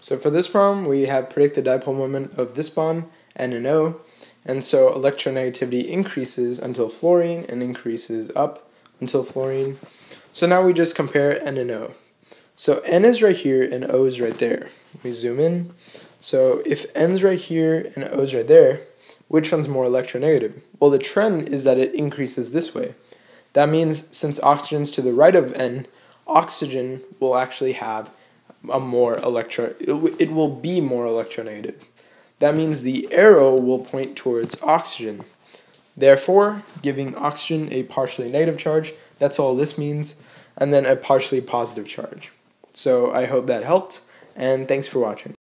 So for this problem, we have predict the dipole moment of this bond, N and O, and so electronegativity increases until fluorine and increases up until fluorine. So now we just compare N and O. So N is right here and O is right there. We zoom in. So if N's right here and O's right there, which one's more electronegative? Well, the trend is that it increases this way. That means since oxygen's to the right of N, oxygen will actually have a more electro it will be more electronegative. That means the arrow will point towards oxygen. Therefore, giving oxygen a partially negative charge, that's all this means, and then a partially positive charge. So I hope that helped, and thanks for watching.